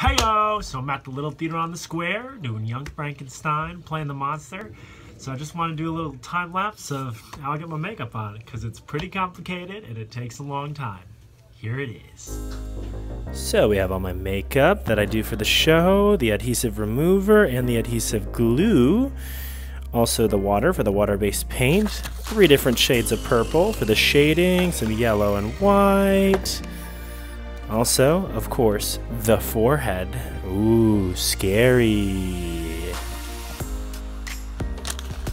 Heyo! So I'm at the Little Theatre on the Square doing Young Frankenstein, playing the monster. So I just want to do a little time lapse of how I get my makeup on because it's pretty complicated and it takes a long time. Here it is. So we have all my makeup that I do for the show, the adhesive remover, and the adhesive glue. Also the water for the water-based paint. Three different shades of purple for the shading, some yellow and white. Also, of course, the forehead. Ooh, scary.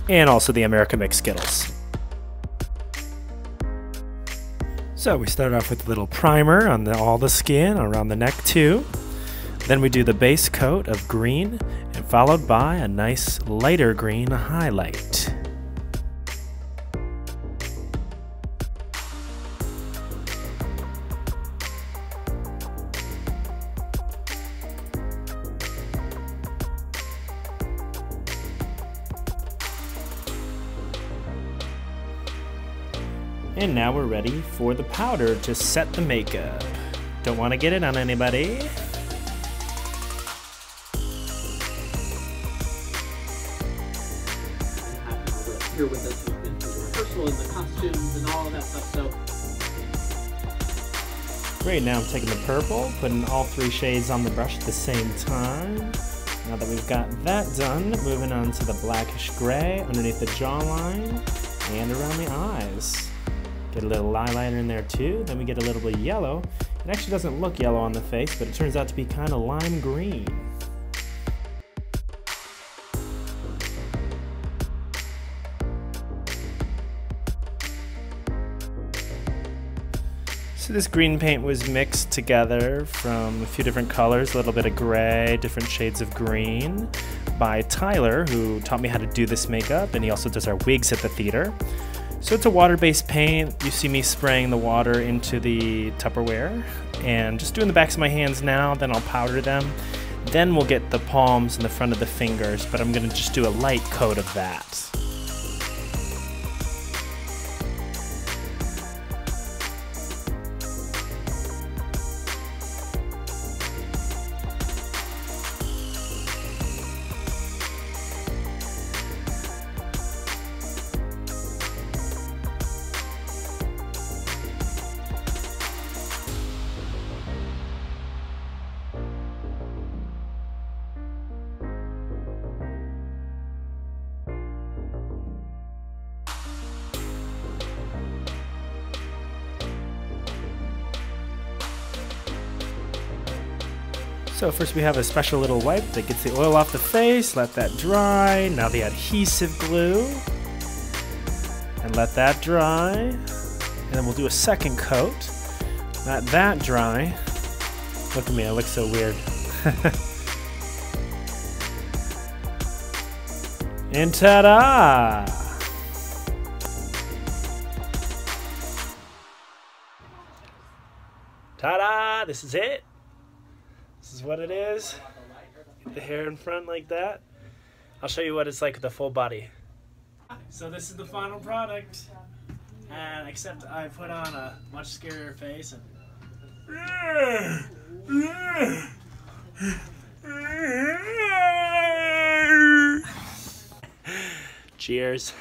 And also the America Mix Skittles. So we start off with a little primer on the, all the skin, around the neck too. Then we do the base coat of green, and followed by a nice lighter green highlight. And now we're ready for the powder to set the makeup. Don't want to get it on anybody. here with us who've been to the rehearsal and the costumes and all of that stuff. So Great, now I'm taking the purple, putting all three shades on the brush at the same time. Now that we've got that done, moving on to the blackish gray underneath the jawline and around the eyes. Get a little eyeliner in there too, then we get a little bit of yellow. It actually doesn't look yellow on the face, but it turns out to be kind of lime green. So this green paint was mixed together from a few different colors, a little bit of gray, different shades of green, by Tyler, who taught me how to do this makeup, and he also does our wigs at the theater. So it's a water-based paint. You see me spraying the water into the Tupperware, and just doing the backs of my hands now, then I'll powder them. Then we'll get the palms and the front of the fingers, but I'm gonna just do a light coat of that. So first we have a special little wipe that gets the oil off the face, let that dry. Now the adhesive glue, and let that dry. And then we'll do a second coat, let that dry. Look at me, I look so weird. and ta-da! Ta-da! This is it. This is what it is. Get the hair in front like that. I'll show you what it's like with the full body. So this is the final product. And except I put on a much scarier face and Cheers.